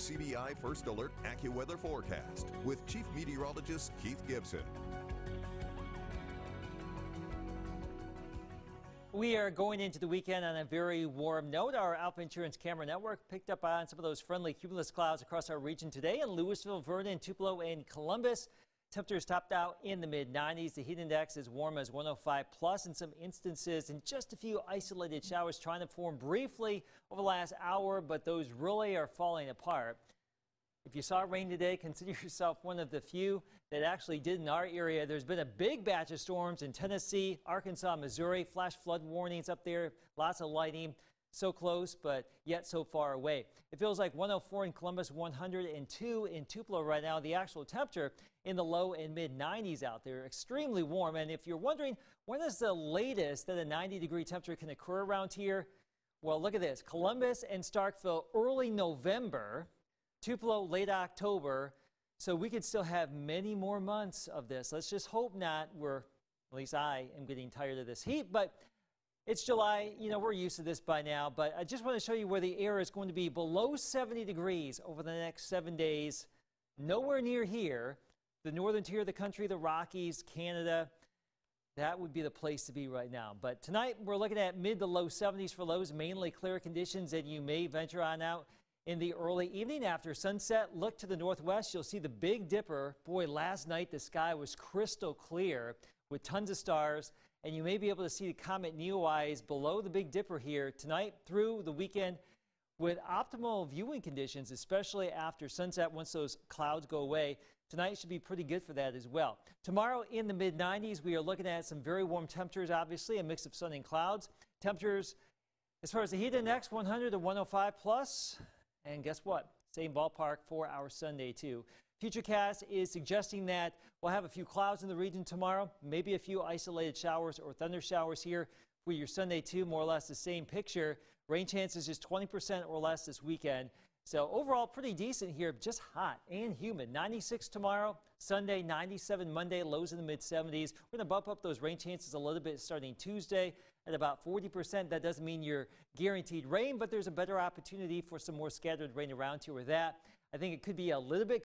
CBI First Alert AccuWeather forecast with Chief Meteorologist Keith Gibson. We are going into the weekend on a very warm note. Our Alpha Insurance Camera Network picked up on some of those friendly cumulus clouds across our region today in Louisville, Vernon, Tupelo, and Columbus. Temperatures topped out in the mid 90s. The heat index is warm as 105 plus in some instances and just a few isolated showers trying to form briefly over the last hour, but those really are falling apart. If you saw rain today, consider yourself one of the few that actually did in our area. There's been a big batch of storms in Tennessee, Arkansas, Missouri, flash flood warnings up there, lots of lightning. So close, but yet so far away. It feels like 104 in Columbus, 102 in Tupelo right now. The actual temperature in the low and mid 90s out there, extremely warm. And if you're wondering when is the latest that a 90 degree temperature can occur around here, well, look at this. Columbus and Starkville early November, Tupelo late October. So we could still have many more months of this. Let's just hope not. We're, at least I am getting tired of this heat, but it's July, you know, we're used to this by now, but I just want to show you where the air is going to be below 70 degrees over the next seven days. Nowhere near here. The northern tier of the country, the Rockies, Canada, that would be the place to be right now. But tonight we're looking at mid to low 70s for lows, mainly clear conditions, and you may venture on out in the early evening after sunset. Look to the northwest, you'll see the Big Dipper. Boy, last night the sky was crystal clear with tons of stars and you may be able to see the comet Neowise below the Big Dipper here tonight through the weekend with optimal viewing conditions, especially after sunset once those clouds go away. Tonight should be pretty good for that as well. Tomorrow in the mid 90s, we are looking at some very warm temperatures, obviously, a mix of sun and clouds. Temperatures as far as the heat index, 100 to 105 plus. And guess what? Same ballpark for our Sunday, too. Futurecast is suggesting that we'll have a few clouds in the region tomorrow, maybe a few isolated showers or thunder showers here for your Sunday too, more or less the same picture. Rain chances just 20% or less this weekend. So overall pretty decent here, just hot and humid. 96 tomorrow, Sunday 97 Monday, lows in the mid 70s. We're going to bump up those rain chances a little bit starting Tuesday at about 40%. That doesn't mean you're guaranteed rain, but there's a better opportunity for some more scattered rain around here with that. I think it could be a little bit